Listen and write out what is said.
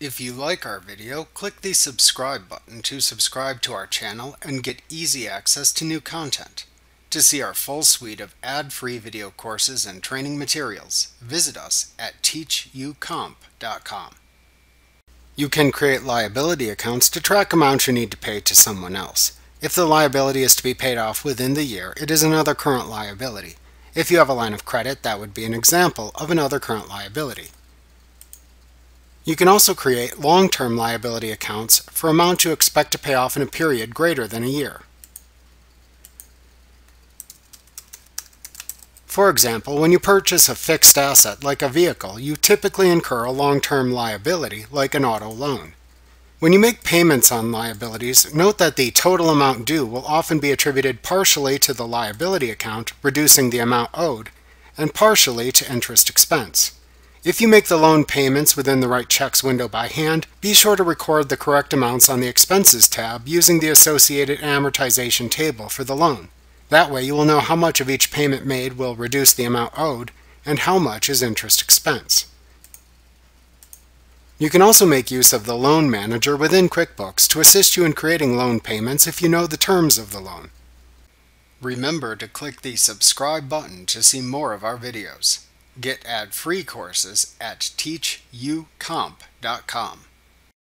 If you like our video, click the subscribe button to subscribe to our channel and get easy access to new content. To see our full suite of ad-free video courses and training materials, visit us at teachucomp.com. You can create liability accounts to track amounts you need to pay to someone else. If the liability is to be paid off within the year, it is another current liability. If you have a line of credit, that would be an example of another current liability. You can also create long-term liability accounts for amounts you expect to pay off in a period greater than a year. For example, when you purchase a fixed asset like a vehicle, you typically incur a long-term liability like an auto loan. When you make payments on liabilities, note that the total amount due will often be attributed partially to the liability account, reducing the amount owed, and partially to interest expense. If you make the loan payments within the Write Checks window by hand, be sure to record the correct amounts on the Expenses tab using the associated amortization table for the loan. That way you will know how much of each payment made will reduce the amount owed and how much is interest expense. You can also make use of the Loan Manager within QuickBooks to assist you in creating loan payments if you know the terms of the loan. Remember to click the subscribe button to see more of our videos. Get ad-free courses at teachucomp.com.